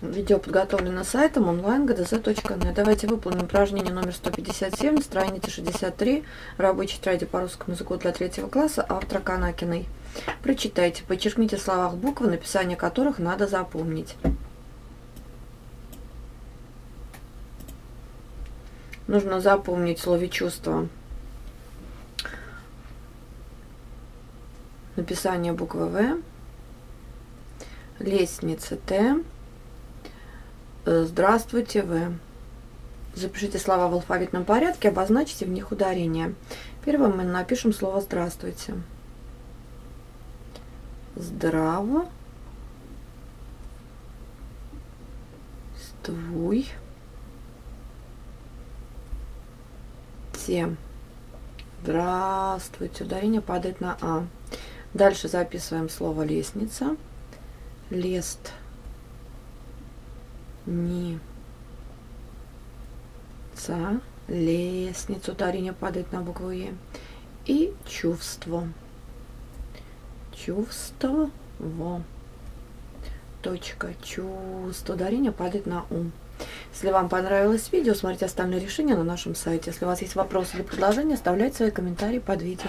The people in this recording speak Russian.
Видео подготовлено сайтом онлайн.гдз.нет. Давайте выполним упражнение номер 157 на странице 63 рабочей тетради по русскому языку для третьего класса автора Канакиной. Прочитайте, подчеркните в словах буквы, написание которых надо запомнить. Нужно запомнить слове чувство. Написание буквы В. Лестница Т здравствуйте вы. Запишите слова в алфавитном порядке, обозначьте в них ударение. Первым мы напишем слово «здравствуйте». Здраво. Ствуй. Те. Здравствуйте. Ударение падает на А. Дальше записываем слово лестница. Лест не ца лестницу ударение падает на букву Е и чувство. Чувство во точка чувство ударение падает на У если вам понравилось видео, смотрите остальные решения на нашем сайте. Если у вас есть вопросы или предложения, оставляйте свои комментарии под видео.